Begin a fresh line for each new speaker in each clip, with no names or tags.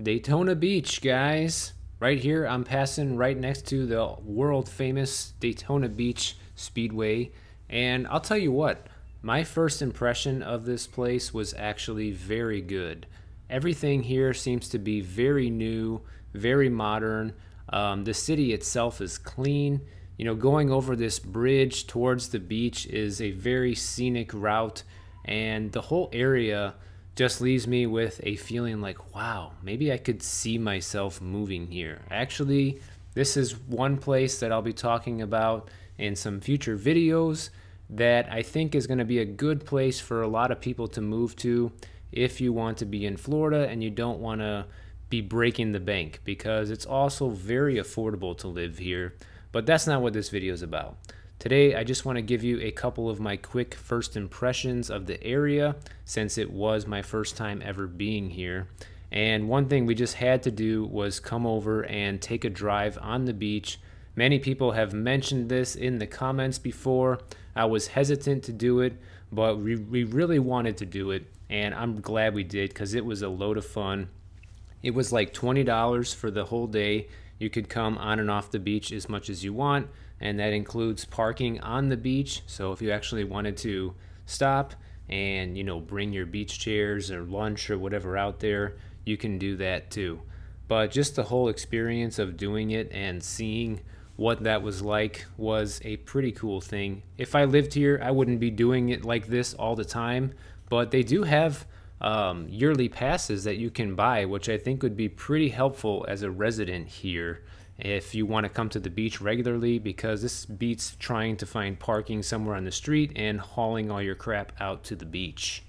Daytona Beach, guys. Right here, I'm passing right next to the world famous Daytona Beach Speedway. And I'll tell you what, my first impression of this place was actually very good. Everything here seems to be very new, very modern. Um, the city itself is clean. You know, going over this bridge towards the beach is a very scenic route, and the whole area just leaves me with a feeling like, wow, maybe I could see myself moving here. Actually, this is one place that I'll be talking about in some future videos that I think is going to be a good place for a lot of people to move to if you want to be in Florida and you don't want to be breaking the bank because it's also very affordable to live here. But that's not what this video is about. Today, I just want to give you a couple of my quick first impressions of the area since it was my first time ever being here. And one thing we just had to do was come over and take a drive on the beach. Many people have mentioned this in the comments before. I was hesitant to do it, but we, we really wanted to do it. And I'm glad we did because it was a load of fun. It was like $20 for the whole day. You could come on and off the beach as much as you want and that includes parking on the beach. So if you actually wanted to stop and you know bring your beach chairs or lunch or whatever out there, you can do that too. But just the whole experience of doing it and seeing what that was like was a pretty cool thing. If I lived here, I wouldn't be doing it like this all the time, but they do have um, yearly passes that you can buy, which I think would be pretty helpful as a resident here if you want to come to the beach regularly because this beats trying to find parking somewhere on the street and hauling all your crap out to the beach.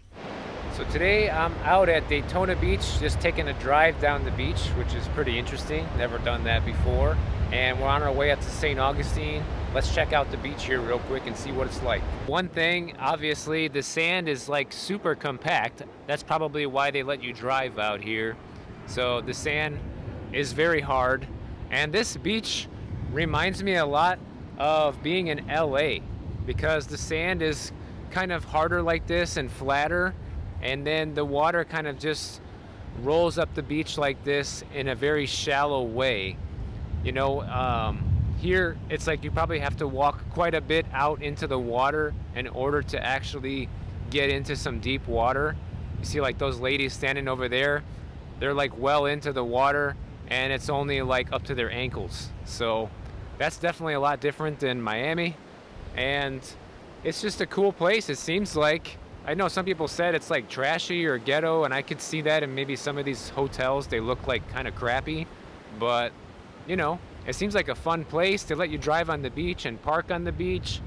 So today I'm out at Daytona Beach just taking a drive down the beach which is pretty interesting. Never done that before. And we're on our way up to St. Augustine. Let's check out the beach here real quick and see what it's like. One thing, obviously, the sand is like super compact. That's probably why they let you drive out here. So the sand is very hard and this beach reminds me a lot of being in LA because the sand is kind of harder like this and flatter and then the water kind of just rolls up the beach like this in a very shallow way. You know, um, here it's like you probably have to walk quite a bit out into the water in order to actually get into some deep water. You see like those ladies standing over there, they're like well into the water and it's only like up to their ankles. So that's definitely a lot different than Miami. And it's just a cool place. It seems like, I know some people said it's like trashy or ghetto, and I could see that in maybe some of these hotels. They look like kind of crappy, but you know, it seems like a fun place to let you drive on the beach and park on the beach.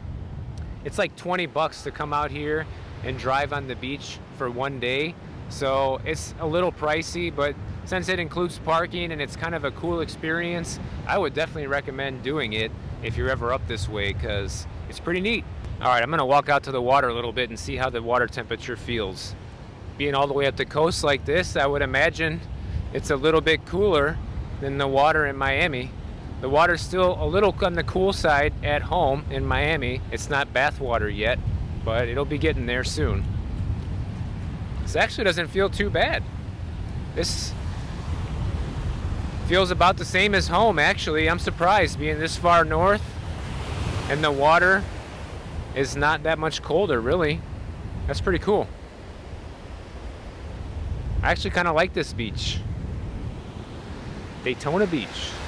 It's like 20 bucks to come out here and drive on the beach for one day. So it's a little pricey, but since it includes parking and it's kind of a cool experience, I would definitely recommend doing it if you're ever up this way because it's pretty neat. All right, I'm gonna walk out to the water a little bit and see how the water temperature feels. Being all the way up the coast like this, I would imagine it's a little bit cooler than the water in Miami. The water's still a little on the cool side at home in Miami. It's not bath water yet, but it'll be getting there soon. This actually doesn't feel too bad. This feels about the same as home actually. I'm surprised being this far north and the water is not that much colder really. That's pretty cool. I actually kind of like this beach. Daytona Beach.